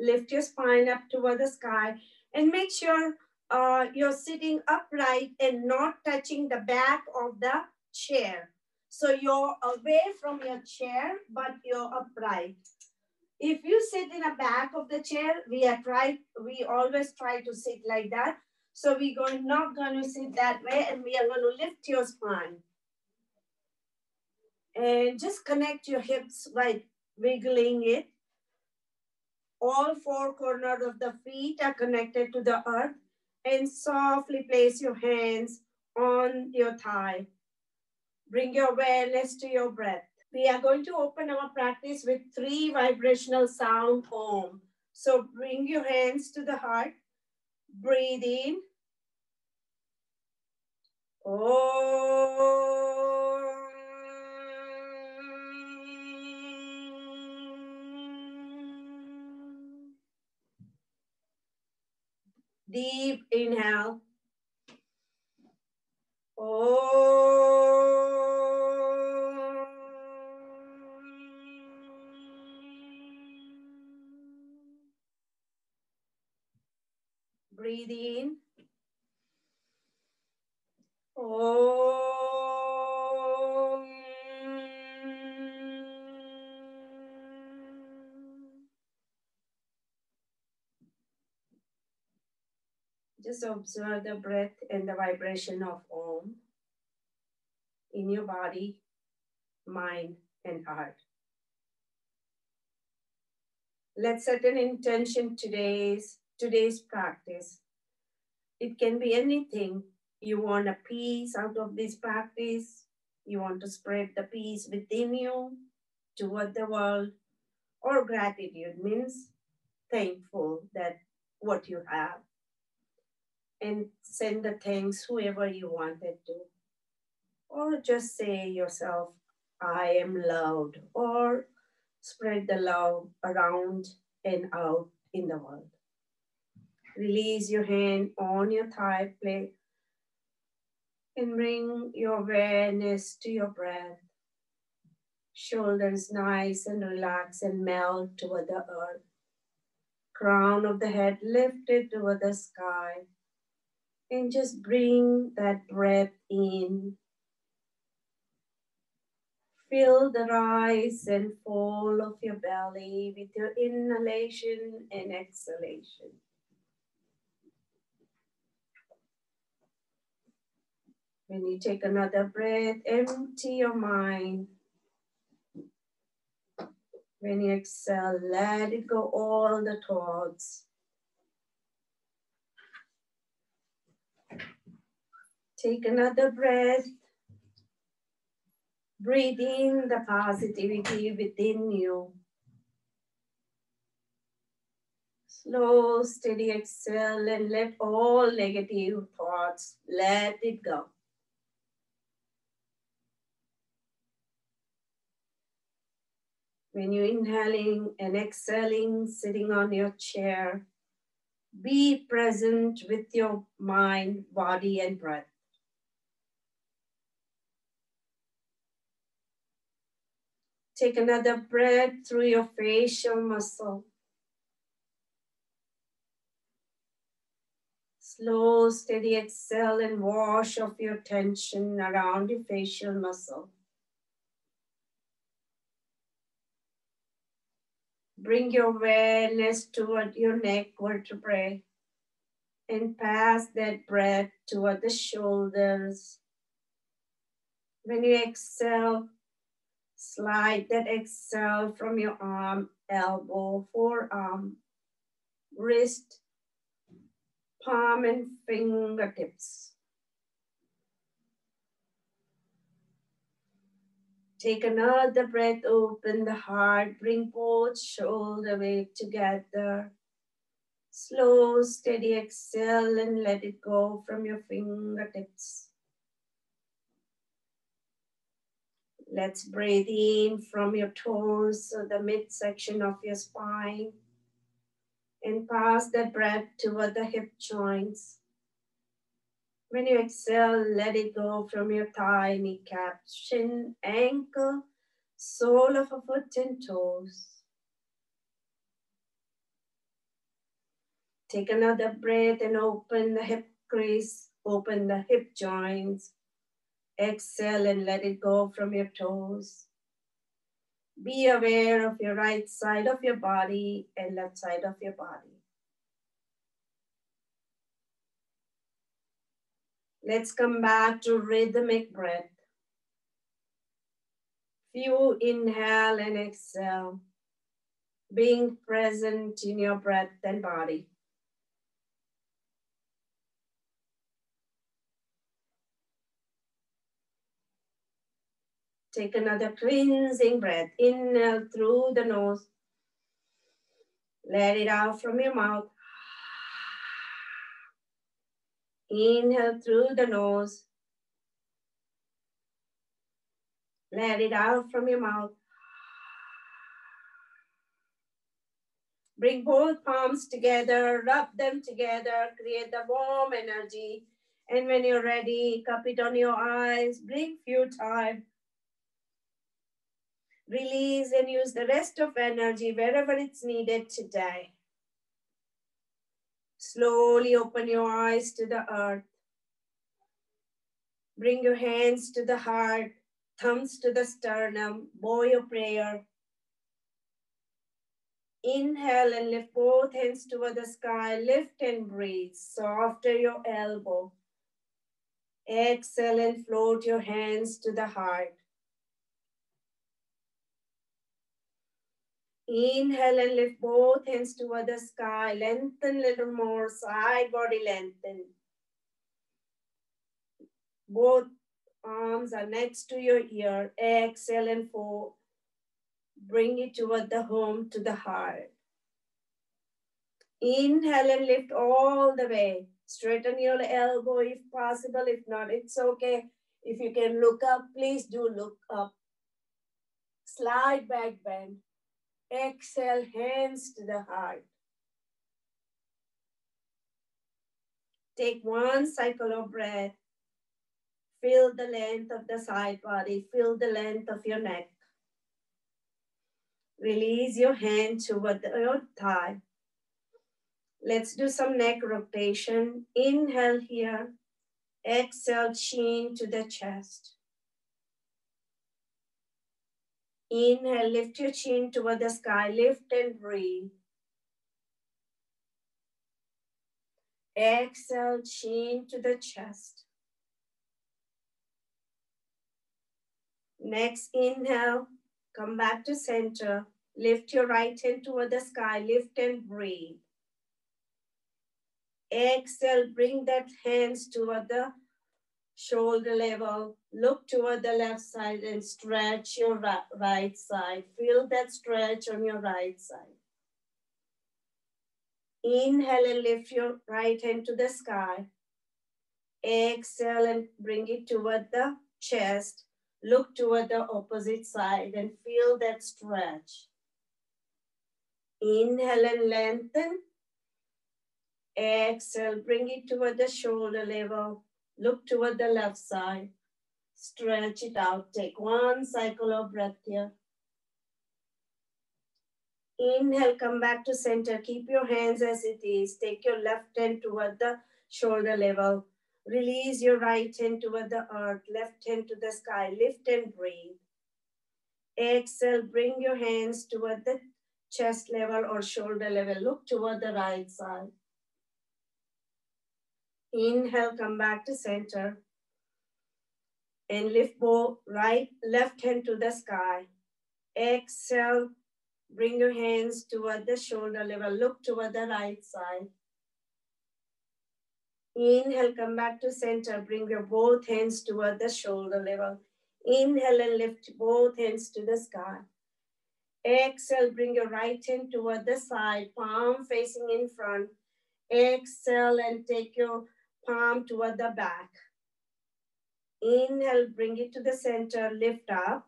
Lift your spine up toward the sky and make sure uh, you're sitting upright and not touching the back of the chair. So you're away from your chair, but you're upright. If you sit in the back of the chair, we are try, we always try to sit like that. So we're going, not going to sit that way and we are going to lift your spine. And just connect your hips by wiggling it. All four corners of the feet are connected to the earth and softly place your hands on your thigh. Bring your awareness to your breath. We are going to open our practice with three vibrational sound om. So bring your hands to the heart. Breathe in. Oh. Deep inhale. Oh. Breathe in. Oh. Just observe the breath and the vibration of Om in your body, mind, and heart. Let's set an intention today's today's practice. It can be anything. You want a peace out of this practice. You want to spread the peace within you toward the world. Or gratitude means thankful that what you have and send the thanks whoever you wanted to. Or just say yourself, I am loved, or spread the love around and out in the world. Release your hand on your thigh plate and bring your awareness to your breath. Shoulders nice and relaxed and melt toward the earth. Crown of the head lifted toward the sky and just bring that breath in. Feel the rise and fall of your belly with your inhalation and exhalation. When you take another breath, empty your mind. When you exhale, let it go all the thoughts. Take another breath. Breathe in the positivity within you. Slow, steady exhale and let all negative thoughts, let it go. When you're inhaling and exhaling, sitting on your chair, be present with your mind, body, and breath. Take another breath through your facial muscle. Slow, steady exhale and wash off your tension around your facial muscle. Bring your awareness toward your neck vertebrae and pass that breath toward the shoulders. When you exhale, Slide that exhale from your arm, elbow, forearm, wrist, palm and fingertips. Take another breath, open the heart, bring both shoulder weight together. Slow, steady exhale and let it go from your fingertips. Let's breathe in from your toes, so the midsection of your spine, and pass that breath toward the hip joints. When you exhale, let it go from your thigh, kneecap, shin, ankle, sole of a foot and toes. Take another breath and open the hip crease, open the hip joints. Exhale and let it go from your toes. Be aware of your right side of your body and left side of your body. Let's come back to rhythmic breath. Few inhale and exhale, being present in your breath and body. Take another cleansing breath. Inhale through the nose. Let it out from your mouth. Inhale through the nose. Let it out from your mouth. Bring both palms together, rub them together, create the warm energy. And when you're ready, cup it on your eyes, blink few times. Release and use the rest of energy wherever it's needed today. Slowly open your eyes to the earth. Bring your hands to the heart, thumbs to the sternum, bow your prayer. Inhale and lift both hands toward the sky. Lift and breathe. Softer your elbow. Exhale and float your hands to the heart. Inhale and lift both hands toward the sky. Lengthen a little more, side body lengthen. Both arms are next to your ear. Exhale and fold. Bring it toward the home to the heart. Inhale and lift all the way. Straighten your elbow if possible. If not, it's okay. If you can look up, please do look up. Slide back bend. Exhale, hands to the heart. Take one cycle of breath. Feel the length of the side body. Feel the length of your neck. Release your hand toward the your thigh. Let's do some neck rotation. Inhale here. Exhale, chin to the chest. Inhale, lift your chin toward the sky, lift and breathe. Exhale, chin to the chest. Next, inhale, come back to center. Lift your right hand toward the sky, lift and breathe. Exhale, bring that hands toward the shoulder level. Look toward the left side and stretch your right side. Feel that stretch on your right side. Inhale and lift your right hand to the sky. Exhale and bring it toward the chest. Look toward the opposite side and feel that stretch. Inhale and lengthen. Exhale, bring it toward the shoulder level. Look toward the left side. Stretch it out. Take one cycle of breath here. Inhale, come back to center. Keep your hands as it is. Take your left hand toward the shoulder level. Release your right hand toward the earth, left hand to the sky. Lift and breathe. Exhale, bring your hands toward the chest level or shoulder level. Look toward the right side. Inhale, come back to center. And lift both right, left hand to the sky. Exhale, bring your hands toward the shoulder level. Look toward the right side. Inhale, come back to center. Bring your both hands toward the shoulder level. Inhale and lift both hands to the sky. Exhale, bring your right hand toward the side, palm facing in front. Exhale and take your palm toward the back. Inhale, bring it to the center, lift up.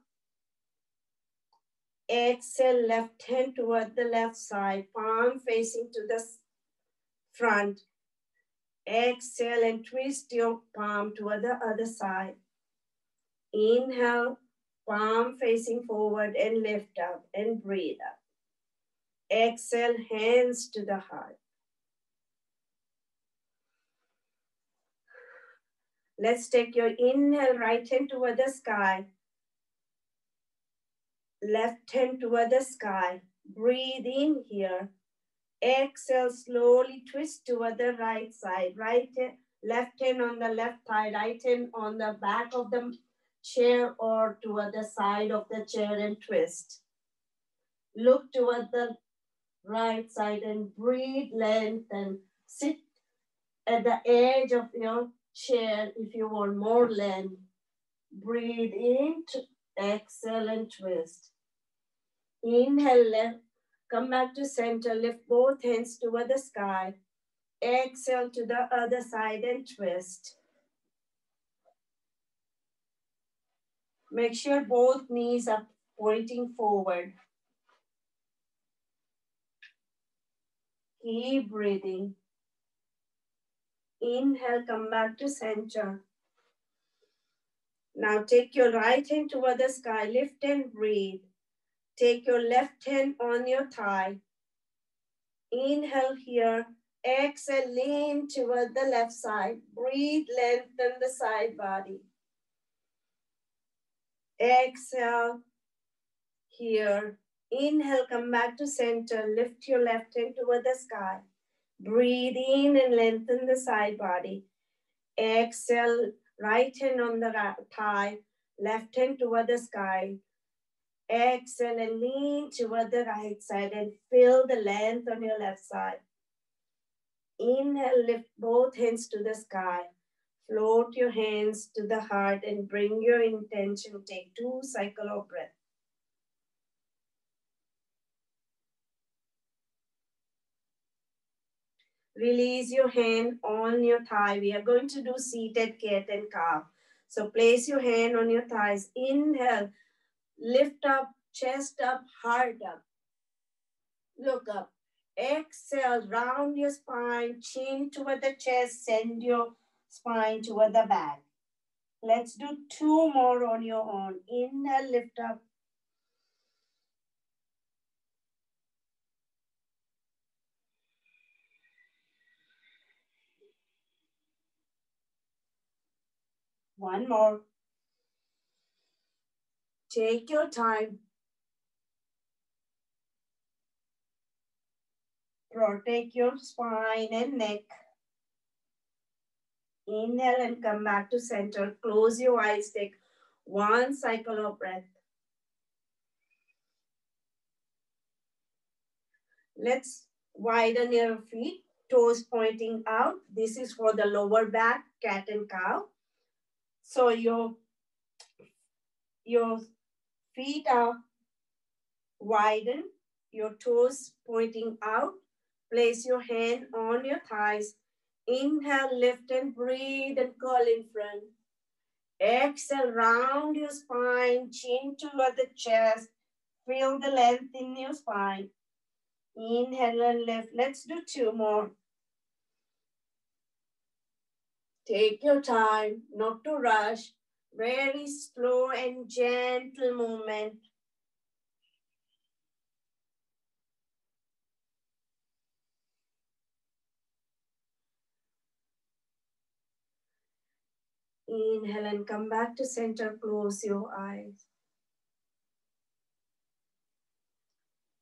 Exhale, left hand toward the left side, palm facing to the front. Exhale and twist your palm toward the other side. Inhale, palm facing forward and lift up and breathe up. Exhale, hands to the heart. Let's take your inhale, right hand toward the sky. Left hand toward the sky. Breathe in here. Exhale, slowly twist toward the right side. Right hand, left hand on the left thigh, right hand on the back of the chair or toward the side of the chair and twist. Look toward the right side and breathe, length and Sit at the edge of your chair if you want more length. Breathe in, exhale and twist. Inhale, come back to center, lift both hands toward the sky. Exhale to the other side and twist. Make sure both knees are pointing forward. Keep breathing. Inhale, come back to center. Now take your right hand toward the sky, lift and breathe. Take your left hand on your thigh. Inhale here. Exhale, lean toward the left side. Breathe, lengthen the side body. Exhale here. Inhale, come back to center. Lift your left hand toward the sky. Breathe in and lengthen the side body. Exhale, right hand on the thigh, left hand toward the sky. Exhale and lean toward the right side and feel the length on your left side. Inhale, lift both hands to the sky. Float your hands to the heart and bring your intention. Take two cycle of breath. Release your hand on your thigh. We are going to do seated cat and cow. So place your hand on your thighs. Inhale, lift up, chest up, heart up. Look up. Exhale, round your spine, chin toward the chest, send your spine toward the back. Let's do two more on your own. Inhale, lift up. One more. Take your time. Protect your spine and neck. Inhale and come back to center. Close your eyes. Take one cycle of breath. Let's widen your feet, toes pointing out. This is for the lower back, cat and cow. So your, your feet are widened, your toes pointing out. Place your hand on your thighs. Inhale, lift and breathe and curl in front. Exhale, round your spine, chin toward the chest. Feel the length in your spine. Inhale and lift. Let's do two more. Take your time, not to rush. Very slow and gentle movement. Inhale and come back to center. Close your eyes.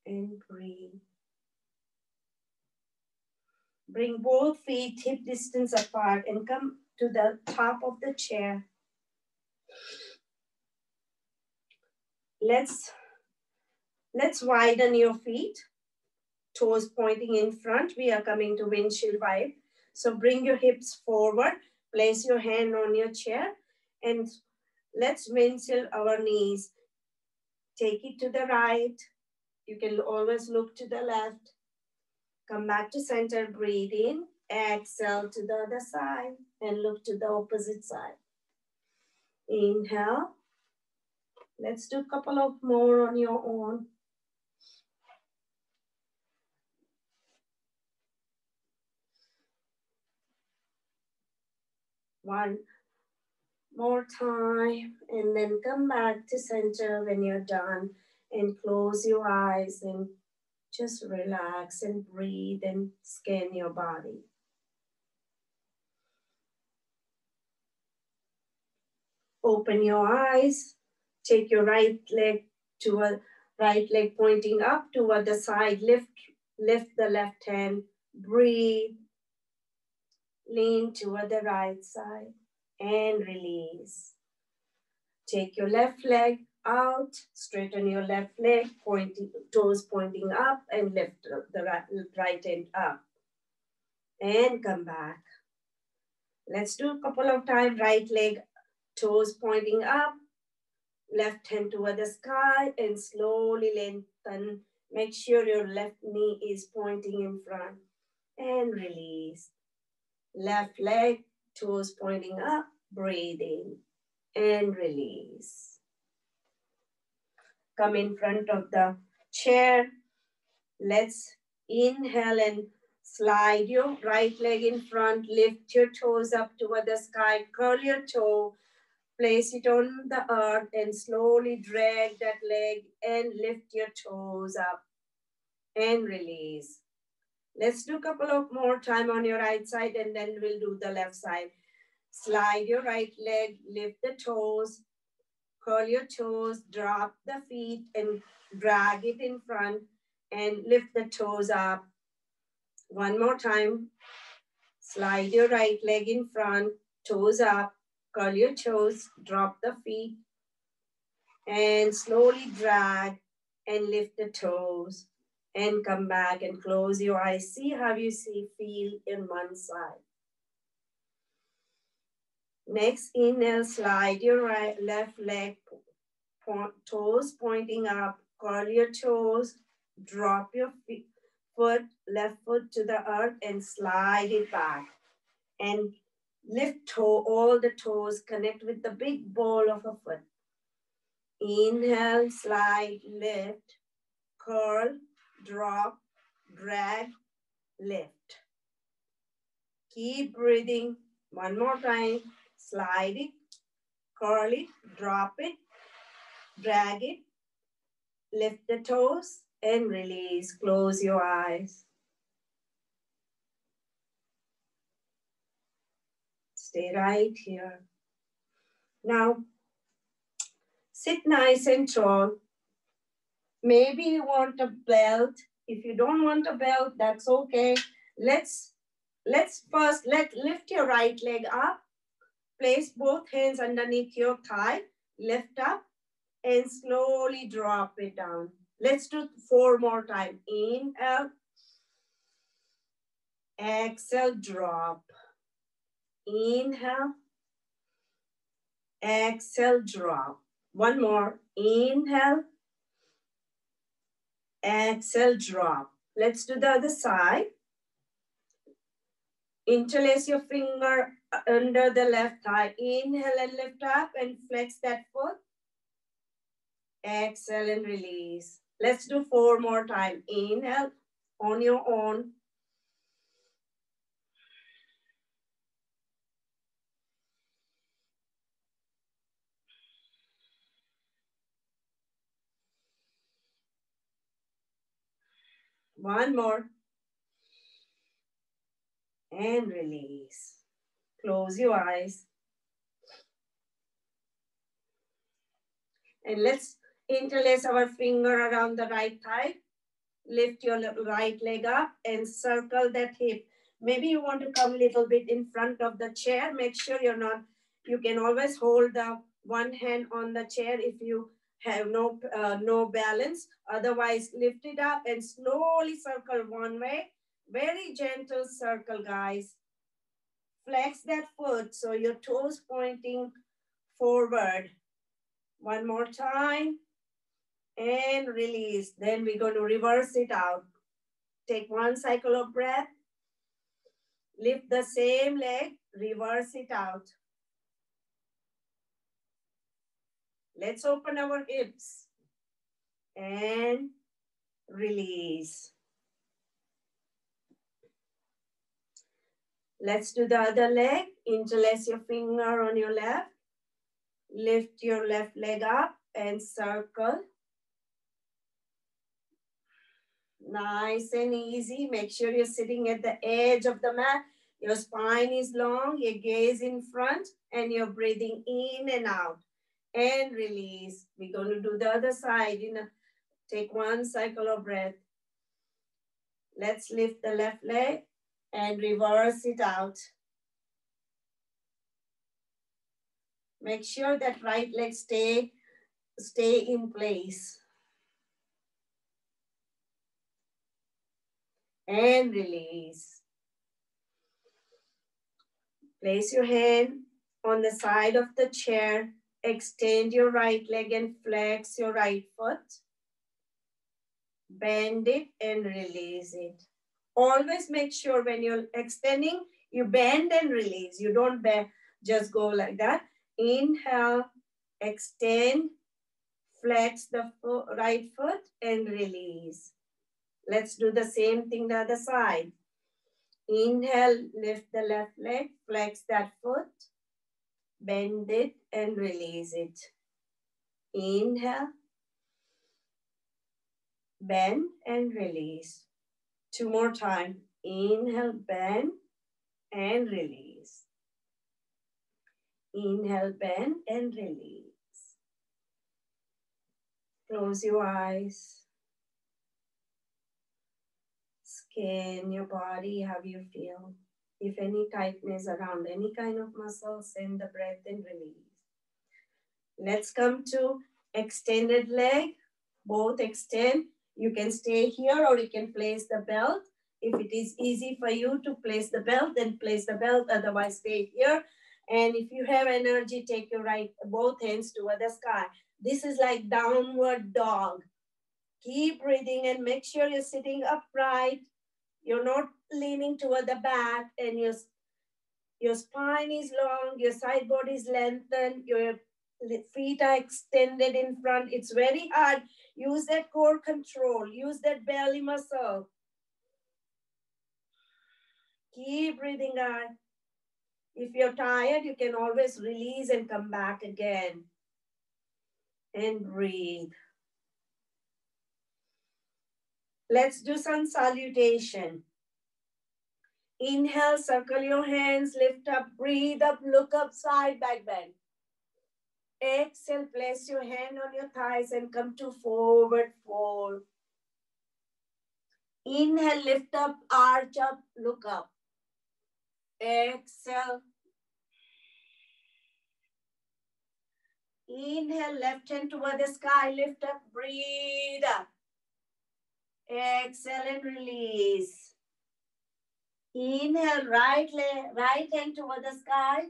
And breathe. Bring both feet hip distance apart and come to the top of the chair. Let's, let's widen your feet, toes pointing in front. We are coming to windshield vibe. So bring your hips forward, place your hand on your chair and let's windshield our knees. Take it to the right. You can always look to the left. Come back to center, breathe in, exhale to the other side and look to the opposite side. Inhale. Let's do a couple of more on your own. One more time and then come back to center when you're done and close your eyes and just relax and breathe and scan your body. Open your eyes. Take your right leg to a right leg pointing up toward the side. Lift, lift the left hand. Breathe. Lean toward the right side and release. Take your left leg out, straighten your left leg, pointing, toes pointing up and lift the right, right hand up. And come back. Let's do a couple of times. Right leg, toes pointing up, left hand toward the sky and slowly lengthen. Make sure your left knee is pointing in front and release. Left leg, toes pointing up, breathe in and release. Come in front of the chair. Let's inhale and slide your right leg in front, lift your toes up toward the sky, curl your toe, place it on the earth and slowly drag that leg and lift your toes up and release. Let's do a couple of more time on your right side and then we'll do the left side. Slide your right leg, lift the toes, curl your toes, drop the feet and drag it in front and lift the toes up. One more time. Slide your right leg in front, toes up, curl your toes, drop the feet, and slowly drag and lift the toes and come back and close your eyes. See how you see, feel in one side. Next, inhale, slide your right, left leg, point, toes pointing up, curl your toes, drop your feet, foot, left foot to the earth and slide it back. And lift toe, all the toes, connect with the big ball of a foot. Inhale, slide, lift, curl, drop, drag, lift. Keep breathing. One more time. Slide it, curl it, drop it, drag it, lift the toes and release. Close your eyes. Stay right here. Now, sit nice and tall. Maybe you want a belt. If you don't want a belt, that's okay. Let's let's first let lift your right leg up Place both hands underneath your thigh, lift up and slowly drop it down. Let's do four more time. Inhale, exhale, drop. Inhale, exhale, drop. One more. Inhale, exhale, drop. Let's do the other side. Interlace your finger uh, under the left thigh. Inhale and lift up and flex that foot. Exhale and release. Let's do four more time. Inhale on your own. One more. And release. Close your eyes. And let's interlace our finger around the right thigh. Lift your right leg up and circle that hip. Maybe you want to come a little bit in front of the chair. Make sure you're not, you can always hold the one hand on the chair if you have no, uh, no balance. Otherwise, lift it up and slowly circle one way. Very gentle circle, guys flex that foot so your toes pointing forward. One more time and release. Then we're going to reverse it out. Take one cycle of breath. Lift the same leg, reverse it out. Let's open our hips and release. Let's do the other leg. Interlace your finger on your left. Lift your left leg up and circle. Nice and easy. Make sure you're sitting at the edge of the mat. Your spine is long, your gaze in front, and you're breathing in and out. And release. We're going to do the other side. You know, take one cycle of breath. Let's lift the left leg and reverse it out. Make sure that right leg stay, stay in place. And release. Place your hand on the side of the chair. Extend your right leg and flex your right foot. Bend it and release it. Always make sure when you're extending, you bend and release. You don't bend, just go like that. Inhale, extend, flex the foot, right foot and release. Let's do the same thing the other side. Inhale, lift the left leg, flex that foot, bend it and release it. Inhale, bend and release. Two more time. Inhale, bend and release. Inhale, bend and release. Close your eyes. Scan your body, how you feel. If any tightness around any kind of muscle, send the breath and release. Let's come to extended leg. Both extend. You can stay here or you can place the belt. If it is easy for you to place the belt, then place the belt. Otherwise, stay here and if you have energy, take your right, both hands toward the sky. This is like downward dog. Keep breathing and make sure you're sitting upright. You're not leaning toward the back and your, your spine is long, your side body is lengthened, your feet are extended in front. It's very hard. Use that core control. Use that belly muscle. Keep breathing out. If you're tired, you can always release and come back again. And breathe. Let's do some salutation. Inhale, circle your hands, lift up, breathe up, look up, side, back bend. Exhale, place your hand on your thighs and come to forward fold. Inhale, lift up, arch up, look up. Exhale. Inhale, left hand toward the sky, lift up, breathe up. Exhale and release. Inhale, right right hand toward the sky,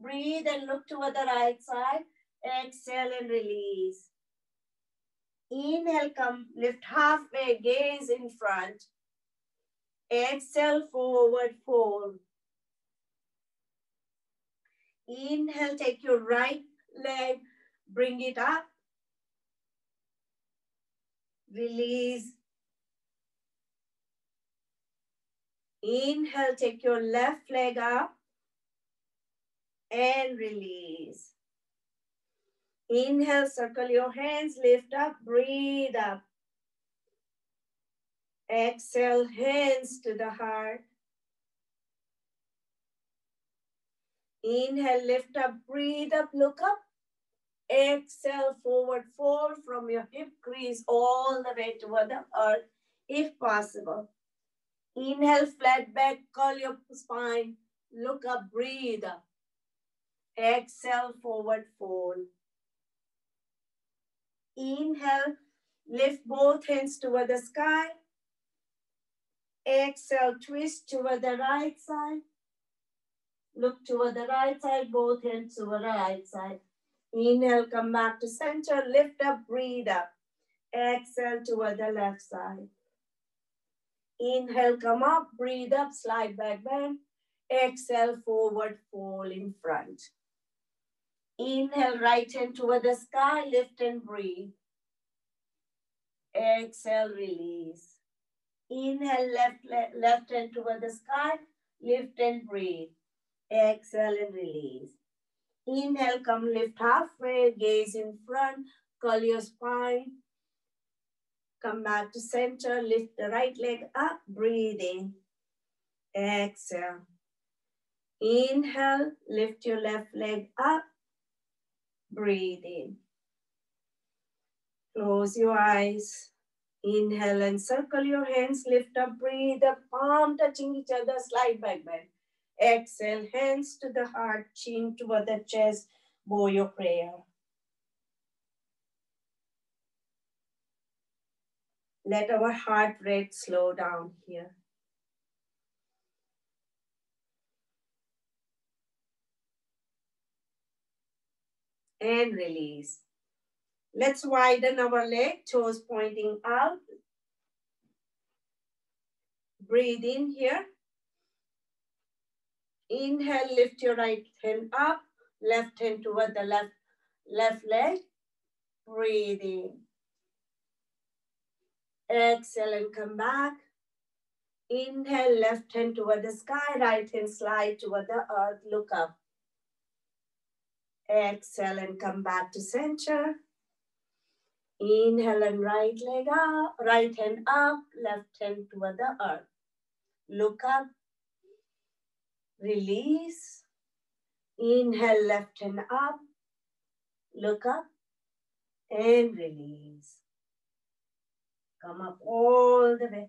breathe and look toward the right side. Exhale and release. Inhale, come, lift halfway, gaze in front. Exhale, forward fold. Inhale, take your right leg, bring it up. Release. Inhale, take your left leg up and release. Inhale, circle your hands, lift up, breathe up. Exhale, hands to the heart. Inhale, lift up, breathe up, look up. Exhale, forward fold from your hip crease all the way toward the earth, if possible. Inhale, flat back, curl your spine. Look up, breathe up. Exhale, forward fold. Inhale, lift both hands toward the sky. Exhale, twist toward the right side. Look toward the right side, both hands to the right side. Inhale, come back to center, lift up, breathe up. Exhale toward the left side. Inhale, come up, breathe up, slide back, bend. Exhale, forward, fall in front. Inhale, right hand toward the sky, lift and breathe. Exhale, release. Inhale, left, left, hand toward the sky, lift and breathe. Exhale and release. Inhale, come lift halfway, gaze in front, curl your spine. Come back to center, lift the right leg up, breathe in. Exhale. Inhale, lift your left leg up. Breathe in. Close your eyes. Inhale and circle your hands, lift up, breathe up, palm touching each other, slide back bend. Exhale, hands to the heart, chin toward the chest, bow your prayer. Let our heart rate slow down here. And release. Let's widen our leg, toes pointing out. Breathe in here. Inhale, lift your right hand up, left hand toward the left, left leg. Breathe in. Exhale and come back. Inhale, left hand toward the sky, right hand slide toward the earth, look up. Exhale and come back to center. Inhale and right leg up, right hand up, left hand toward the earth. Look up. Release. Inhale, left hand up. Look up and release. Come up all the way.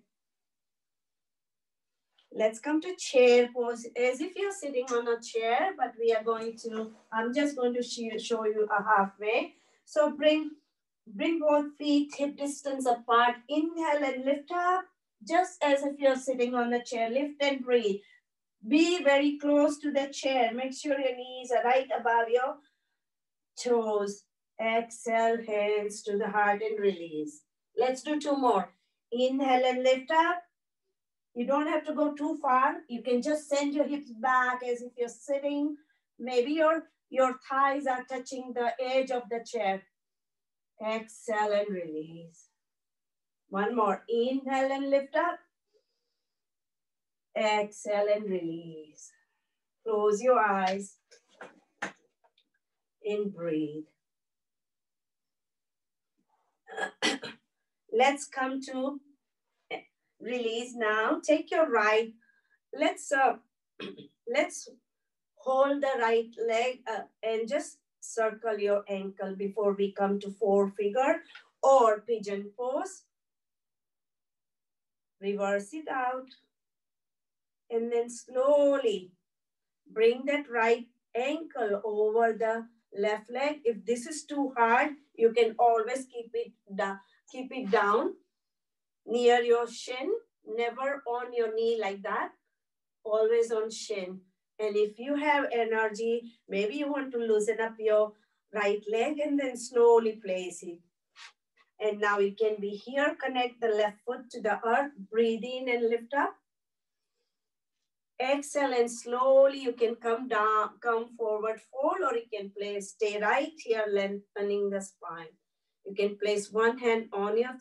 Let's come to chair pose as if you're sitting on a chair, but we are going to, I'm just going to show you a halfway. So bring Bring both feet hip distance apart. Inhale and lift up, just as if you're sitting on a chair. Lift and breathe. Be very close to the chair. Make sure your knees are right above your toes. Exhale, hands to the heart and release. Let's do two more. Inhale and lift up. You don't have to go too far. You can just send your hips back as if you're sitting. Maybe your, your thighs are touching the edge of the chair. Exhale and release. One more. Inhale and lift up. Exhale and release. Close your eyes and breathe. Let's come to release now. Take your right. Let's uh, let's hold the right leg uh, and just circle your ankle before we come to four figure or pigeon pose. Reverse it out. And then slowly bring that right ankle over the left leg. If this is too hard, you can always keep it, keep it down near your shin, never on your knee like that, always on shin. And if you have energy, maybe you want to loosen up your right leg and then slowly place it. And now you can be here, connect the left foot to the earth, breathe in and lift up. Exhale and slowly you can come down, come forward, fold, or you can place, stay right here, lengthening the spine. You can place one hand on your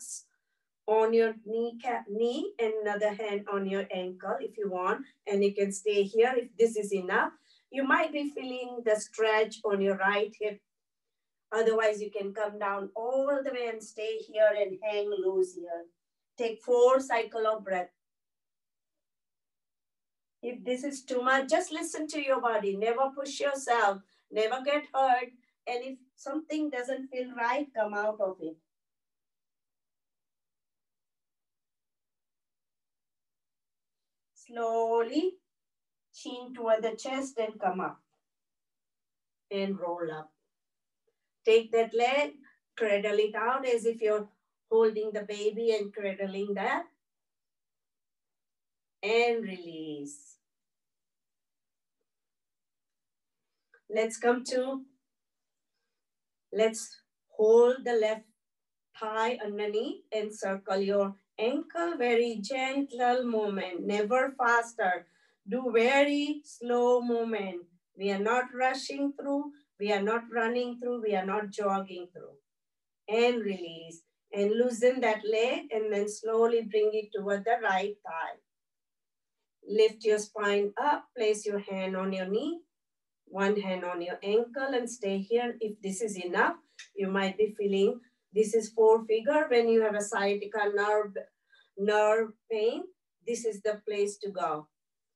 on your kneecap, knee and another hand on your ankle if you want. And you can stay here if this is enough. You might be feeling the stretch on your right hip. Otherwise, you can come down all the way and stay here and hang loose here. Take four cycle of breath. If this is too much, just listen to your body. Never push yourself. Never get hurt. And if something doesn't feel right, come out of it. Slowly, chin toward the chest and come up and roll up. Take that leg, cradle it out as if you're holding the baby and cradling that. And release. Let's come to, let's hold the left thigh underneath and circle your ankle, very gentle movement, never faster. Do very slow movement. We are not rushing through, we are not running through, we are not jogging through. And release. And loosen that leg and then slowly bring it toward the right thigh. Lift your spine up, place your hand on your knee, one hand on your ankle and stay here. If this is enough, you might be feeling this is four figure. When you have a sciatica nerve, nerve pain, this is the place to go.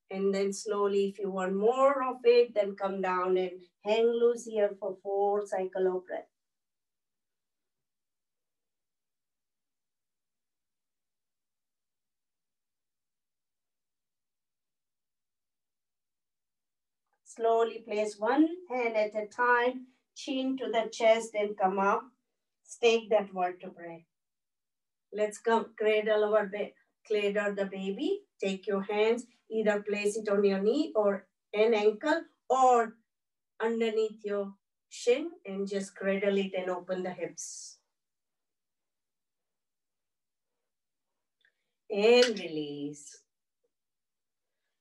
And then slowly, if you want more of it, then come down and hang loose here for four cycle of breath. Slowly place one hand at a time, chin to the chest and come up. Stake that vertebrae. Let's come cradle our cradle the baby. Take your hands, either place it on your knee or an ankle or underneath your shin and just cradle it and open the hips. And release.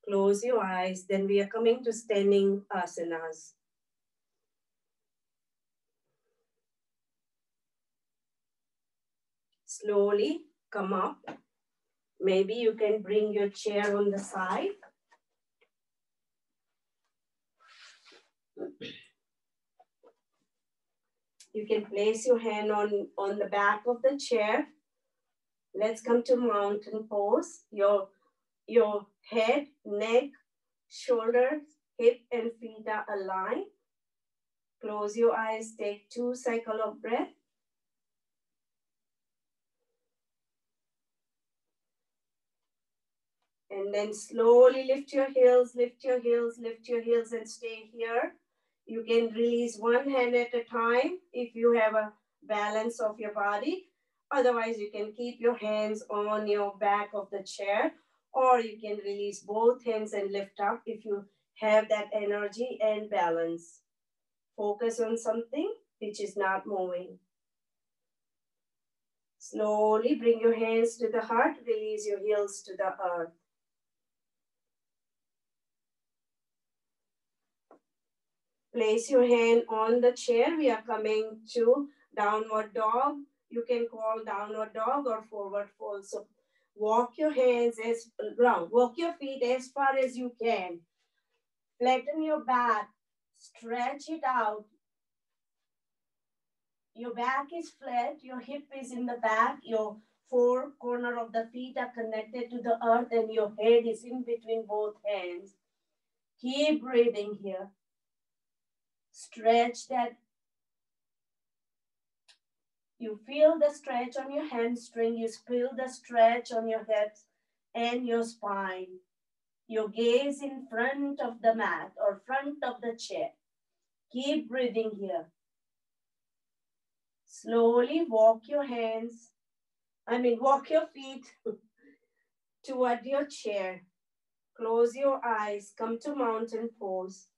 Close your eyes. Then we are coming to standing asanas. Slowly come up. Maybe you can bring your chair on the side. You can place your hand on, on the back of the chair. Let's come to mountain pose. Your your head, neck, shoulders, hip, and feet are aligned. Close your eyes, take two cycle of breath. And then slowly lift your heels, lift your heels, lift your heels and stay here. You can release one hand at a time if you have a balance of your body. Otherwise, you can keep your hands on your back of the chair or you can release both hands and lift up if you have that energy and balance. Focus on something which is not moving. Slowly bring your hands to the heart, release your heels to the earth. Place your hand on the chair. We are coming to downward dog. You can call downward dog or forward fold. So Walk your hands as round. Walk your feet as far as you can. Flatten your back. Stretch it out. Your back is flat. Your hip is in the back. Your four corner of the feet are connected to the earth and your head is in between both hands. Keep breathing here. Stretch that you feel the stretch on your hamstring. You feel the stretch on your hips and your spine. Your gaze in front of the mat or front of the chair. Keep breathing here. Slowly walk your hands, I mean, walk your feet toward your chair. Close your eyes, come to mountain pose.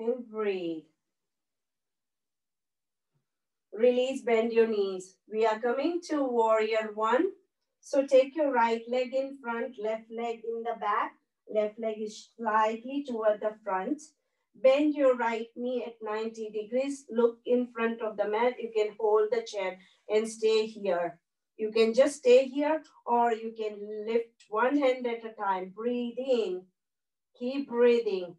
And breathe. Release, bend your knees. We are coming to warrior one. So take your right leg in front, left leg in the back. Left leg is slightly toward the front. Bend your right knee at 90 degrees. Look in front of the mat. You can hold the chair and stay here. You can just stay here or you can lift one hand at a time. Breathe in. Keep breathing.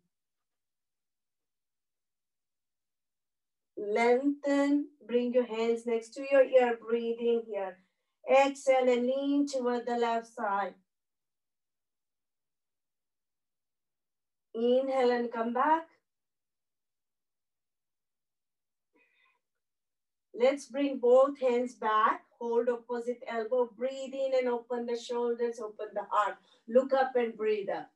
Lengthen, bring your hands next to your ear, breathing here. Exhale and lean toward the left side. Inhale and come back. Let's bring both hands back. Hold opposite elbow. Breathe in and open the shoulders, open the heart. Look up and breathe up.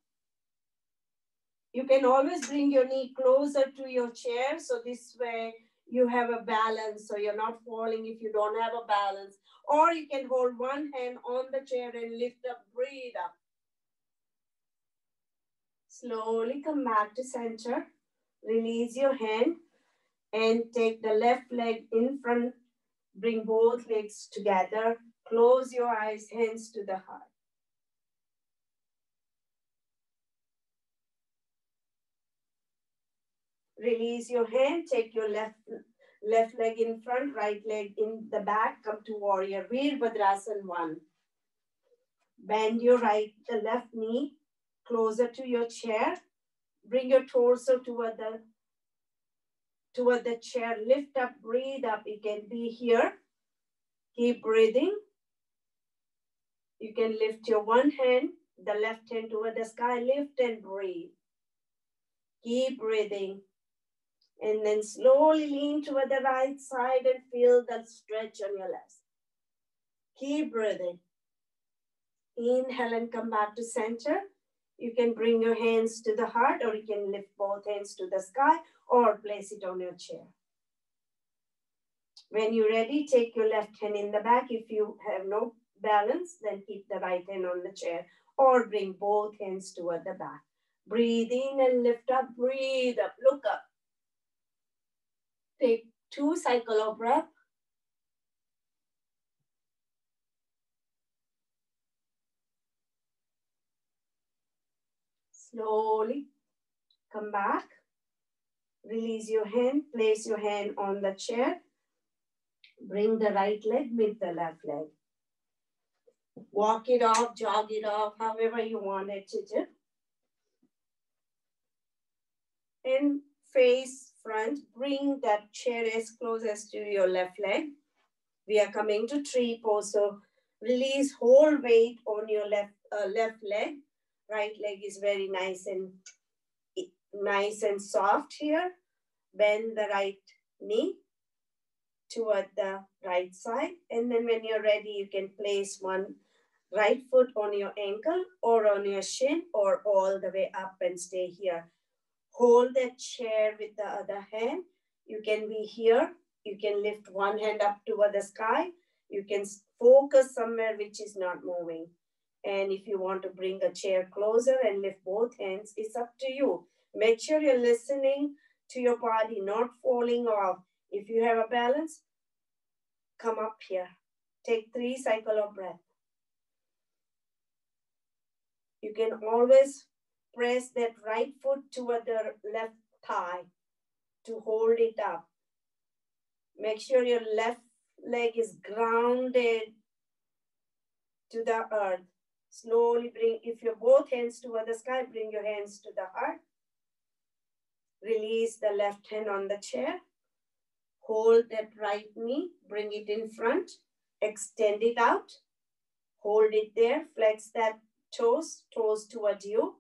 You can always bring your knee closer to your chair. So this way you have a balance so you're not falling if you don't have a balance. Or you can hold one hand on the chair and lift up, breathe up. Slowly come back to center. Release your hand and take the left leg in front. Bring both legs together. Close your eyes, hands to the heart. Release your hand, take your left, left leg in front, right leg in the back, come to warrior, Veerbhadrasana 1. Bend your right, the left knee closer to your chair. Bring your torso toward the, toward the chair. Lift up, breathe up. You can be here. Keep breathing. You can lift your one hand, the left hand toward the sky, lift and breathe. Keep breathing. And then slowly lean toward the right side and feel that stretch on your left. Keep breathing. Inhale and come back to center. You can bring your hands to the heart or you can lift both hands to the sky or place it on your chair. When you're ready, take your left hand in the back. If you have no balance, then keep the right hand on the chair or bring both hands toward the back. Breathe in and lift up, breathe up, look up. Take two cycle of breath. Slowly come back. Release your hand, place your hand on the chair. Bring the right leg, meet the left leg. Walk it off, jog it off, however you want it to do. And face front, bring that chair as close as to your left leg. We are coming to tree pose, so release whole weight on your left, uh, left leg. Right leg is very nice and nice and soft here. Bend the right knee toward the right side. And then when you're ready, you can place one right foot on your ankle or on your shin or all the way up and stay here. Hold that chair with the other hand. You can be here. You can lift one hand up toward the sky. You can focus somewhere which is not moving. And if you want to bring a chair closer and lift both hands, it's up to you. Make sure you're listening to your body, not falling off. If you have a balance, come up here. Take three cycle of breath. You can always press that right foot toward the left thigh to hold it up. Make sure your left leg is grounded to the earth. Slowly bring, if your both hands toward the sky, bring your hands to the heart. Release the left hand on the chair. Hold that right knee, bring it in front, extend it out, hold it there, flex that toes, toes toward you,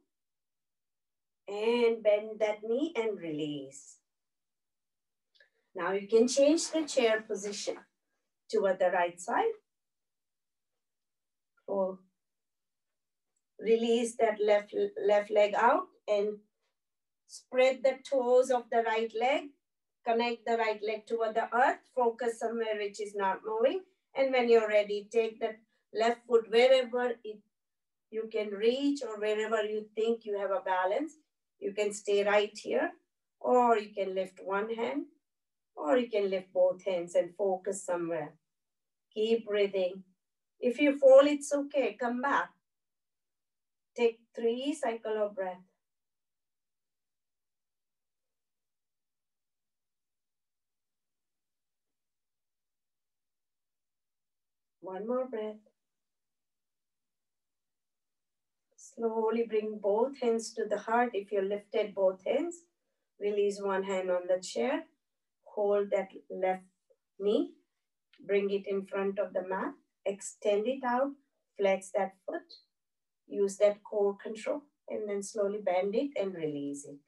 and bend that knee and release. Now you can change the chair position toward the right side. Or release that left, left leg out and spread the toes of the right leg Connect the right leg toward the earth. Focus somewhere which is not moving. And when you're ready, take the left foot wherever it, you can reach or wherever you think you have a balance. You can stay right here or you can lift one hand or you can lift both hands and focus somewhere. Keep breathing. If you fall, it's okay. Come back. Take three cycle of breath. One more breath. Slowly bring both hands to the heart. If you lifted both hands, release one hand on the chair. Hold that left knee. Bring it in front of the mat. Extend it out. Flex that foot. Use that core control. And then slowly bend it and release it.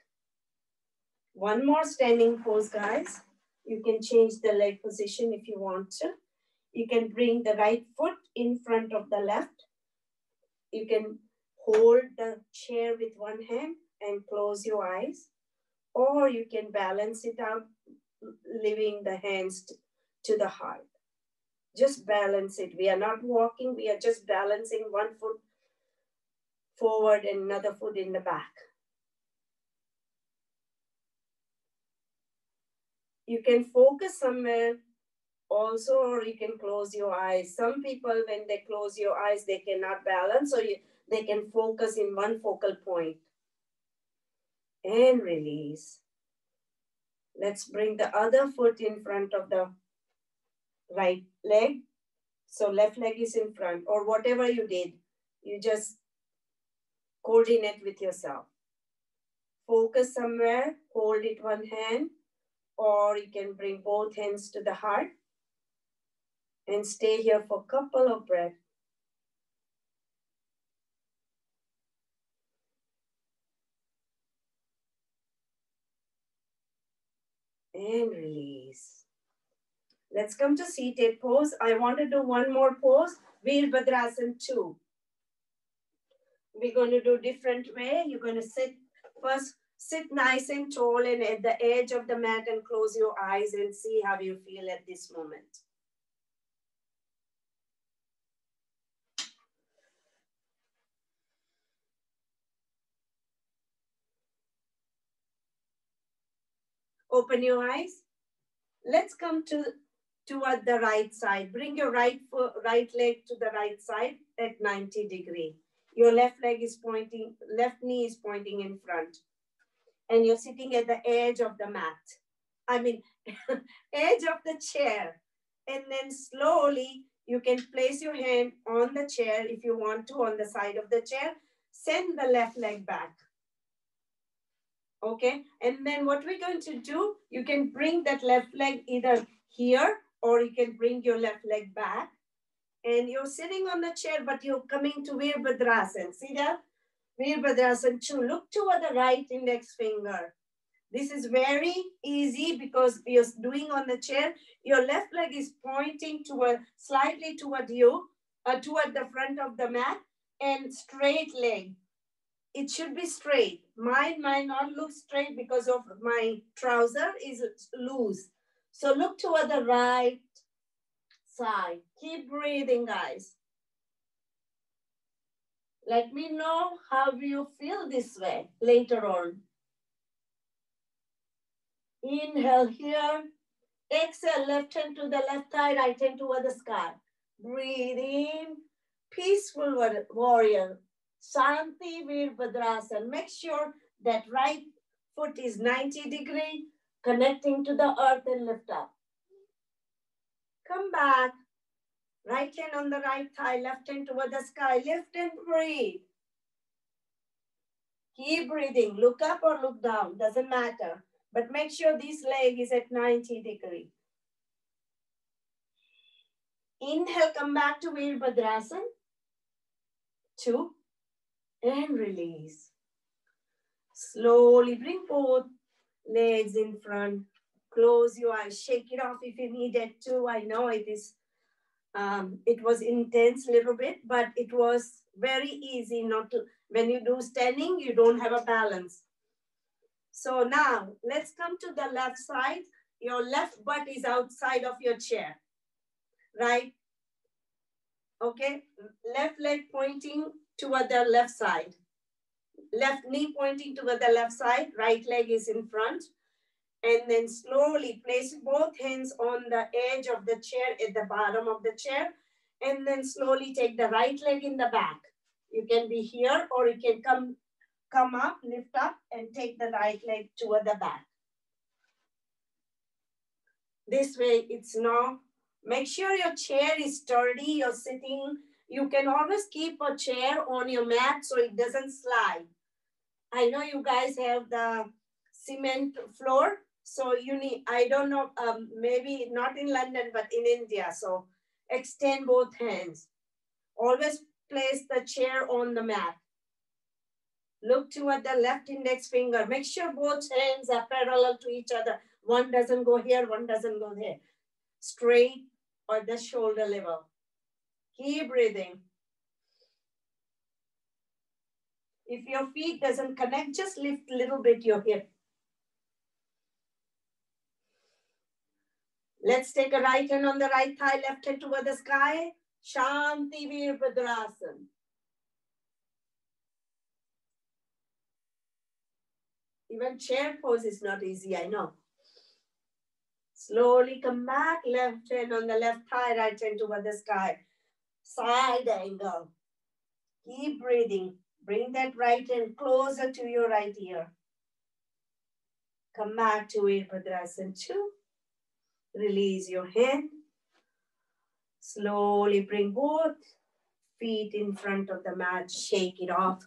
One more standing pose, guys. You can change the leg position if you want to. You can bring the right foot in front of the left. You can hold the chair with one hand and close your eyes. Or you can balance it out, leaving the hands to the heart. Just balance it. We are not walking, we are just balancing one foot forward and another foot in the back. You can focus somewhere also or you can close your eyes some people when they close your eyes they cannot balance so you, they can focus in one focal point and release. Let's bring the other foot in front of the right leg. So left leg is in front or whatever you did you just coordinate with yourself. Focus somewhere hold it one hand or you can bring both hands to the heart and stay here for a couple of breaths. And release. Let's come to seated pose. I want to do one more pose, Veerbhadrasana 2. We're going to do different way. You're going to sit first, sit nice and tall and at the edge of the mat and close your eyes and see how you feel at this moment. Open your eyes. Let's come to toward the right side. Bring your right foot, right leg to the right side at 90 degree. Your left leg is pointing, left knee is pointing in front. And you're sitting at the edge of the mat. I mean, edge of the chair. And then slowly you can place your hand on the chair if you want to on the side of the chair. Send the left leg back. Okay, and then what we're going to do, you can bring that left leg either here or you can bring your left leg back. And you're sitting on the chair, but you're coming to Veerbhadrasana. See that? Veerbhadrasana 2. Look toward the right index finger. This is very easy because you're doing on the chair. Your left leg is pointing toward slightly toward you, uh, toward the front of the mat, and straight leg. It should be straight. Mine might not look straight because of my trouser is loose. So look toward the right side. Keep breathing, guys. Let me know how you feel this way later on. Inhale here. Exhale, left hand to the left thigh, right hand toward the sky. Breathe in. Peaceful warrior. Shanti Veerbhadrasana. Make sure that right foot is 90 degree, connecting to the earth and lift up. Come back. Right hand on the right thigh, left hand toward the sky. Lift and breathe. Keep breathing. Look up or look down. Doesn't matter. But make sure this leg is at 90 degree. Inhale, come back to Veerbhadrasana. Two. And release. Slowly bring both legs in front. Close your eyes, shake it off if you need it to. I know it is, um, it was intense a little bit, but it was very easy not to, when you do standing, you don't have a balance. So now let's come to the left side. Your left butt is outside of your chair, right? Okay, left leg pointing toward the left side left knee pointing toward the left side, right leg is in front. And then slowly place both hands on the edge of the chair at the bottom of the chair. And then slowly take the right leg in the back. You can be here or you can come, come up, lift up and take the right leg toward the back. This way it's now, make sure your chair is sturdy, you're sitting, you can always keep a chair on your mat so it doesn't slide. I know you guys have the cement floor. So you need, I don't know, um, maybe not in London, but in India. So extend both hands. Always place the chair on the mat. Look toward the left index finger. Make sure both hands are parallel to each other. One doesn't go here, one doesn't go there. Straight or the shoulder level. Keep breathing. If your feet doesn't connect, just lift a little bit your hip. Let's take a right hand on the right thigh, left hand toward the sky. Shanti Veerbhadrasana. Even chair pose is not easy, I know. Slowly come back, left hand on the left thigh, right hand toward the sky. Side angle. Keep breathing. Bring that right hand closer to your right ear. Come back to Veerbhadrasana 2. Release your hand. Slowly bring both feet in front of the mat. Shake it off.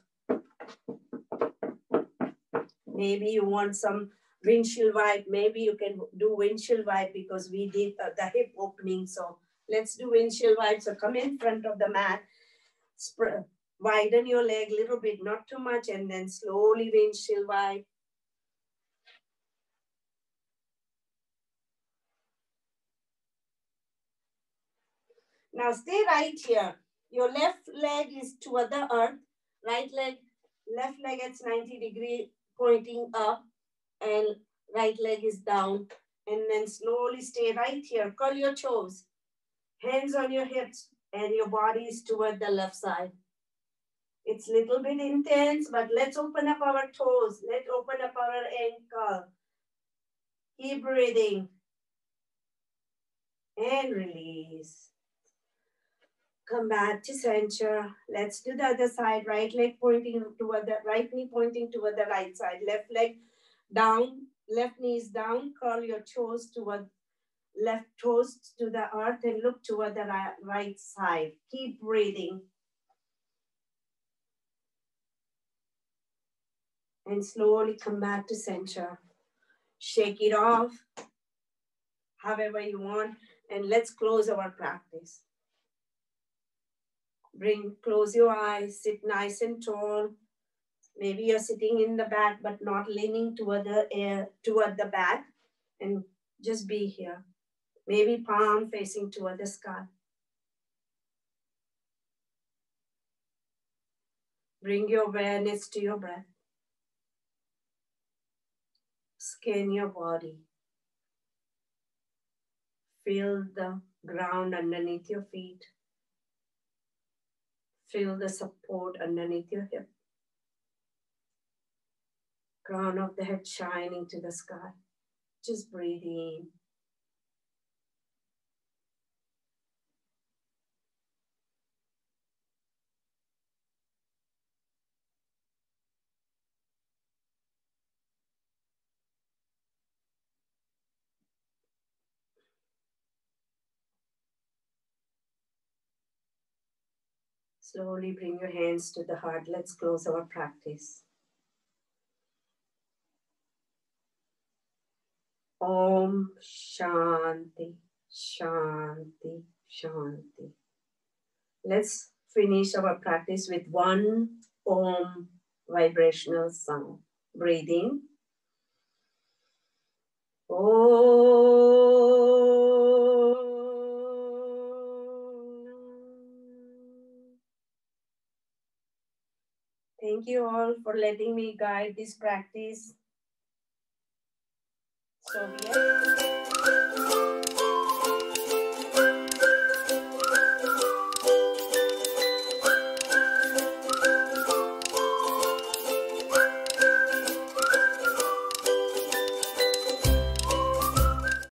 Maybe you want some windshield wipe. Maybe you can do windshield wipe because we did uh, the hip opening. So Let's do windshield wipe. So come in front of the mat, spread, widen your leg a little bit, not too much, and then slowly windshield wipe. Now stay right here. Your left leg is toward the earth, right leg, left leg is 90 degree pointing up and right leg is down. And then slowly stay right here, curl your toes. Hands on your hips and your body is toward the left side. It's a little bit intense, but let's open up our toes. Let's open up our ankle. Keep breathing. And release. Come back to center. Let's do the other side. Right leg pointing toward the right knee pointing toward the right side. Left leg down. Left knee is down. Curl your toes toward left toes to the earth and look toward the right, side. Keep breathing. And slowly come back to center. Shake it off however you want. And let's close our practice. Bring, close your eyes, sit nice and tall. Maybe you're sitting in the back, but not leaning toward the air, toward the back, and just be here. Maybe palm facing toward the sky. Bring your awareness to your breath. Scan your body. Feel the ground underneath your feet. Feel the support underneath your hip. Crown of the head shining to the sky. Just breathe in. Slowly bring your hands to the heart. Let's close our practice. Om Shanti, Shanti, Shanti. Let's finish our practice with one Om vibrational sound. Breathing. Om. Thank you all for letting me guide this practice. So, yeah.